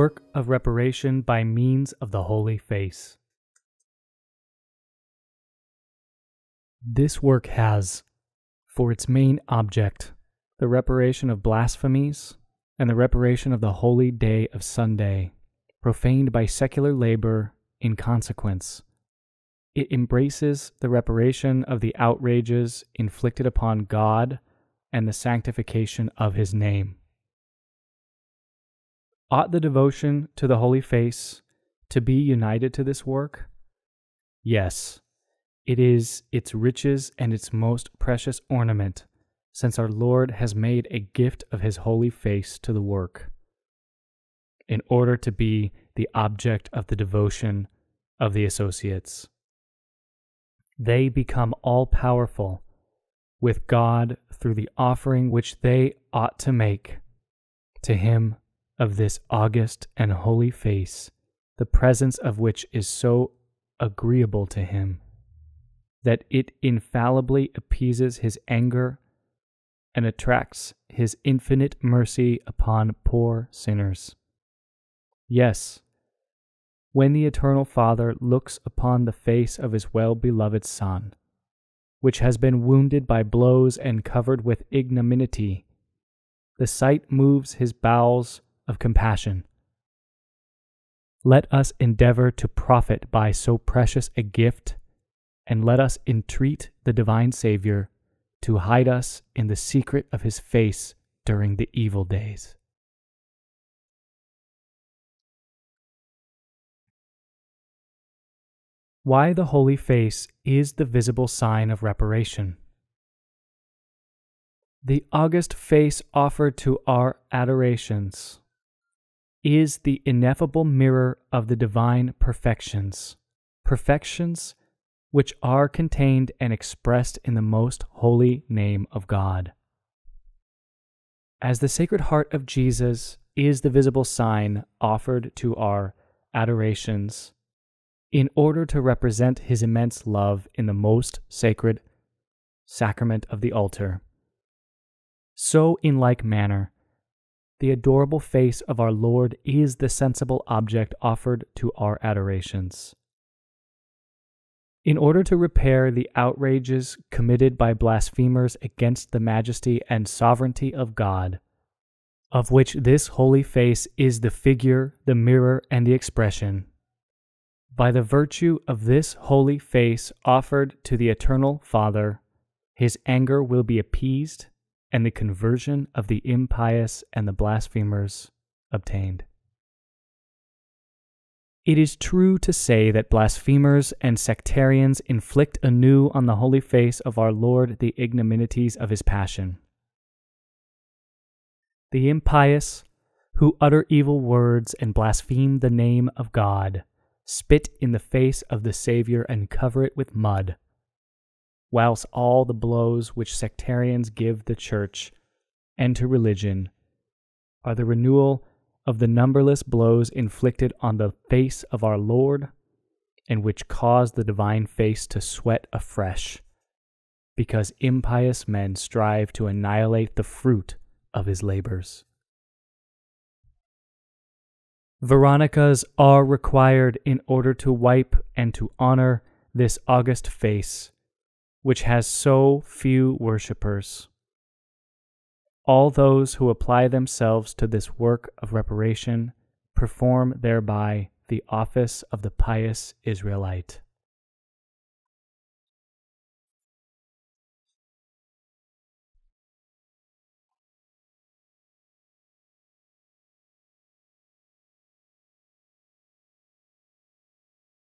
work of reparation by means of the Holy Face. This work has, for its main object, the reparation of blasphemies and the reparation of the holy day of Sunday, profaned by secular labor in consequence. It embraces the reparation of the outrages inflicted upon God and the sanctification of his name. Ought the devotion to the Holy Face to be united to this work? Yes, it is its riches and its most precious ornament, since our Lord has made a gift of his holy face to the work, in order to be the object of the devotion of the associates. They become all powerful with God through the offering which they ought to make to Him of this august and holy face, the presence of which is so agreeable to Him that it infallibly appeases His anger and attracts His infinite mercy upon poor sinners. Yes, when the Eternal Father looks upon the face of His well beloved Son, which has been wounded by blows and covered with ignominy. The sight moves his bowels of compassion. Let us endeavor to profit by so precious a gift, and let us entreat the divine Saviour to hide us in the secret of his face during the evil days. Why the holy face is the visible sign of reparation. The august face offered to our adorations is the ineffable mirror of the divine perfections, perfections which are contained and expressed in the most holy name of God. As the Sacred Heart of Jesus is the visible sign offered to our adorations, in order to represent his immense love in the most sacred sacrament of the altar. So, in like manner, the adorable face of our Lord is the sensible object offered to our adorations. In order to repair the outrages committed by blasphemers against the majesty and sovereignty of God, of which this holy face is the figure, the mirror, and the expression, by the virtue of this holy face offered to the eternal Father, his anger will be appeased, and the conversion of the impious and the blasphemers obtained. It is true to say that blasphemers and sectarians inflict anew on the holy face of our Lord the ignominies of his passion. The impious, who utter evil words and blaspheme the name of God, spit in the face of the Saviour and cover it with mud, whilst all the blows which sectarians give the Church and to religion are the renewal of the numberless blows inflicted on the face of our Lord, and which cause the divine face to sweat afresh, because impious men strive to annihilate the fruit of his labors. Veronicas are required in order to wipe and to honor this august face, which has so few worshippers. All those who apply themselves to this work of reparation perform thereby the office of the pious Israelite.